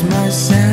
Christmas